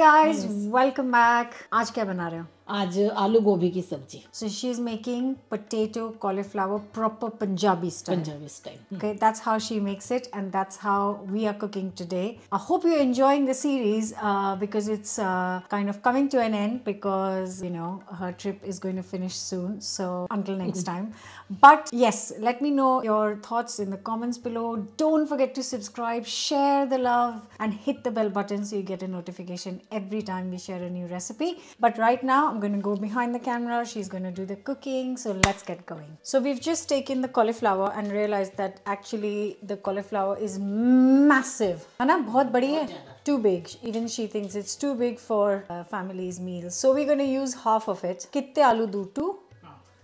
Guys welcome back आज क्या बना रहे हो? आज आलू गोभी की सब्जी So she's making potato cauliflower proper Punjabi style. Punjabi style Okay, that's how she makes it, and that's how we are cooking today. I hope you're enjoying the series uh, because it's uh, kind of coming to an end because you know her trip is going to finish soon. So until next time. But yes, let me know your thoughts in the comments below. Don't forget to subscribe, share the love, and hit the bell button so you get a notification every time we share a new recipe. But right now, I'm going to go behind the camera. She's going to do the cooking. So let's get going. So we've just taken the cauliflower and realized that actually the cauliflower is massive. है ना बहुत बड़ी है too big even she thinks it's too big for uh, family's meals so we're going to use half of it कितने आलू दूँ two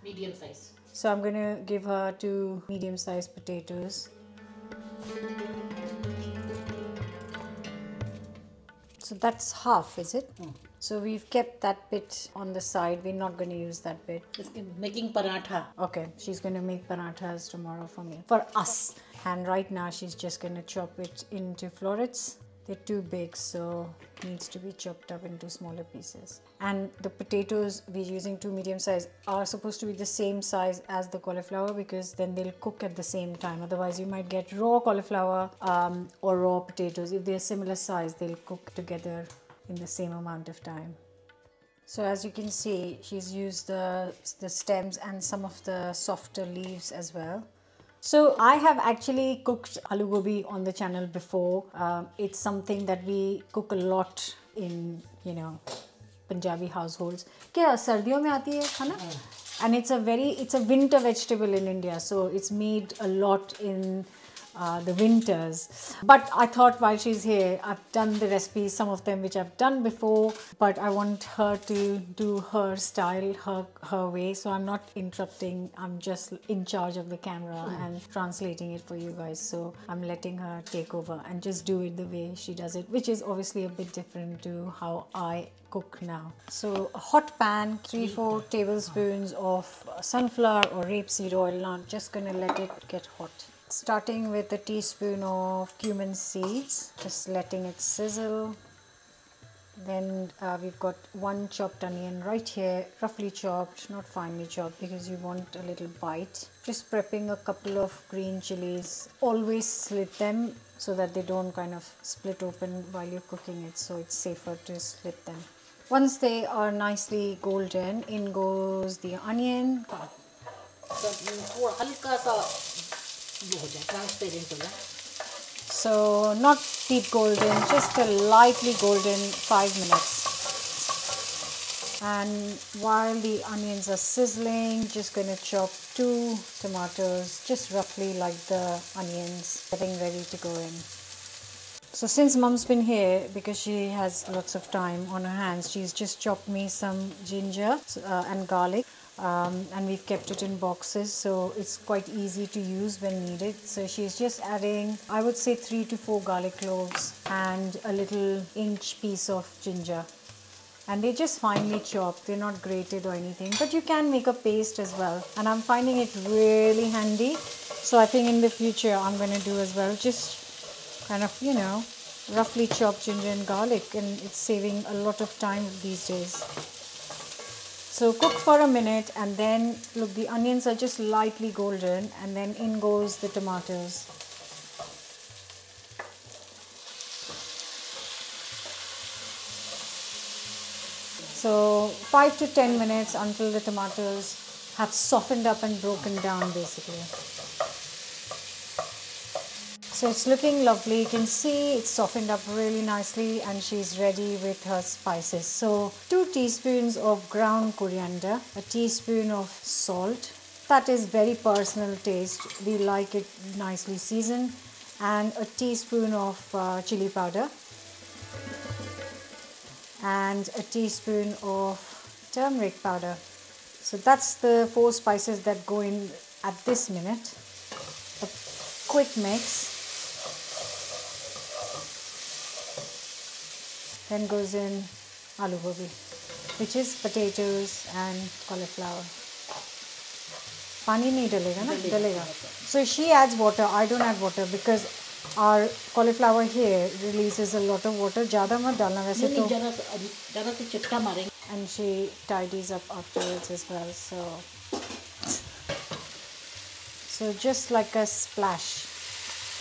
medium size so I'm going to give her two medium sized potatoes. So that's half, is it? So we've kept that bit on the side. We're not going to use that bit. It's making paratha. Okay, she's going to make parathas tomorrow for me, for us. And right now she's just going to chop it into florets. They're too big, so needs to be chopped up into smaller pieces. And the potatoes we're using two medium size are supposed to be the same size as the cauliflower because then they'll cook at the same time. Otherwise, you might get raw cauliflower um, or raw potatoes. If they're similar size, they'll cook together in the same amount of time. So as you can see, she's used the, the stems and some of the softer leaves as well. So I have actually cooked aloo gobi on the channel before. Um, it's something that we cook a lot in, you know, Punjabi households. क्या सर्दियों में आती है खाना? And it's a very, it's a winter vegetable in India. So it's made a lot in uh, the winters. But I thought while she's here, I've done the recipes, some of them which I've done before, but I want her to do her style, her her way. So I'm not interrupting. I'm just in charge of the camera and translating it for you guys. So I'm letting her take over and just do it the way she does it, which is obviously a bit different to how I cook now. So a hot pan, three, four tablespoons of sunflower or rapeseed oil. Now I'm just gonna let it get hot starting with a teaspoon of cumin seeds just letting it sizzle then uh, we've got one chopped onion right here roughly chopped not finely chopped because you want a little bite just prepping a couple of green chilies always slit them so that they don't kind of split open while you're cooking it so it's safer to split them once they are nicely golden in goes the onion थोड़ा हल्का सा वो हो जाए transparent हो जाए So not deep golden, just a lightly golden five minutes. And while the onions are sizzling, just gonna chop two tomatoes, just roughly like the onions, getting ready to go in. So since mom's been here, because she has lots of time on her hands, she's just chopped me some ginger uh, and garlic. Um, and we've kept it in boxes so it's quite easy to use when needed. So she's just adding i would say three to four garlic cloves and a little inch piece of ginger. And they're just finely chopped. They're not grated or anything but you can make a paste as well. And i'm finding it really handy. So i think in the future i'm going to do as well. Just kind of you know roughly chopped ginger and garlic and it's saving a lot of time these days so cook for a minute and then look the onions are just lightly golden and then in goes the tomatoes. So 5 to 10 minutes until the tomatoes have softened up and broken down basically. So it's looking lovely. You can see it's softened up really nicely and she's ready with her spices. So two teaspoons of ground coriander, a teaspoon of salt. That is very personal taste. We like it nicely seasoned and a teaspoon of uh, chili powder and a teaspoon of turmeric powder. So that's the four spices that go in at this minute. A quick mix Then goes in aloo gobi, which is potatoes and cauliflower. पानी नहीं डलेगा ना डलेगा so she adds water i don't add water because our cauliflower here releases a lot of water ज़्यादा मत डालना वैसे नहीं तो नहीं जरा सा अभी जरा से चटका मारेंगे and she tidies up afterwards as well so so just like a splash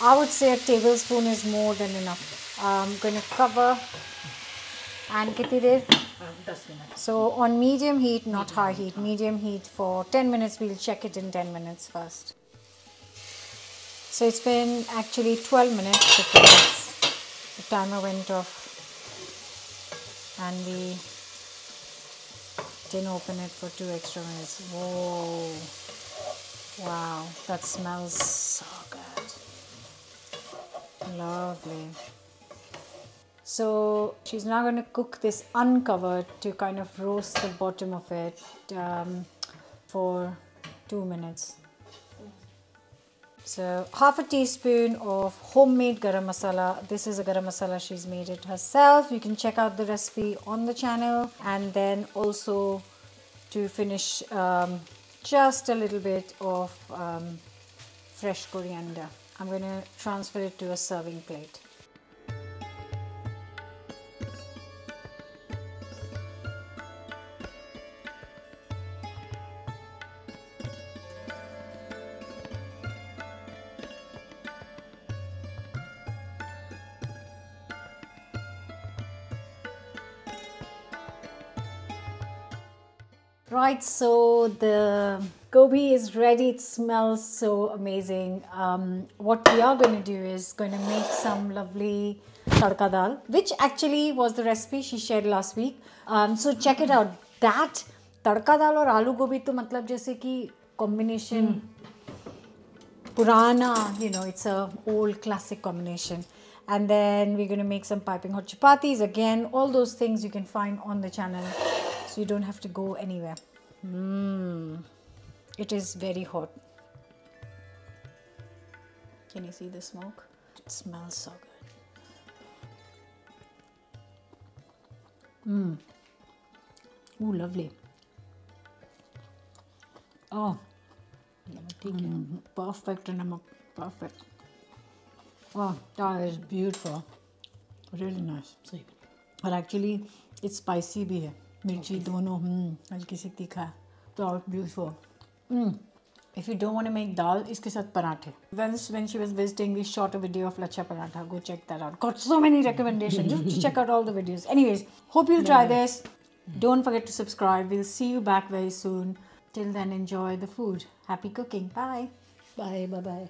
i would say a tablespoon is more than enough i'm going to cover and der? 10 minutes. So on medium heat, not high heat, medium heat for 10 minutes. We'll check it in 10 minutes first. So it's been actually 12 minutes because the timer went off and we didn't open it for two extra minutes. Whoa. Wow, that smells so good. Lovely. So she's now going to cook this uncovered to kind of roast the bottom of it um, for two minutes. So half a teaspoon of homemade garam masala. This is a garam masala. She's made it herself. You can check out the recipe on the channel. And then also to finish um, just a little bit of um, fresh coriander. I'm going to transfer it to a serving plate. Right, so the gobi is ready. It smells so amazing. Um, what we are going to do is going to make some lovely tadka dal, which actually was the recipe she shared last week. Um, so check it out. That tadka dal और आलू गोभी तो मतलब जैसे कि combination Purana, you know, it's a old classic combination. And then we're going to make some piping hot chapatis. Again, all those things you can find on the channel. So you don't have to go anywhere. Mmm. It is very hot. Can you see the smoke? It smells so good. Mmm. Ooh, lovely. Oh, ठीक है Mm, perfect namak. Perfect. Oh, that is beautiful. Really nice. सही और actually it's spicy भी है मिर्ची दोनों हल्की सी तीखा तो और beautiful if you don't want to make दाल इसके साथ पराठे. Once when she was visiting we shot a video of lachha paratha go check that out got so many recommendation just check out all the videos anyways hope you try this don't forget to subscribe we will see you back very soon till then enjoy the food happy cooking bye bye bye bye